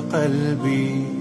قلبي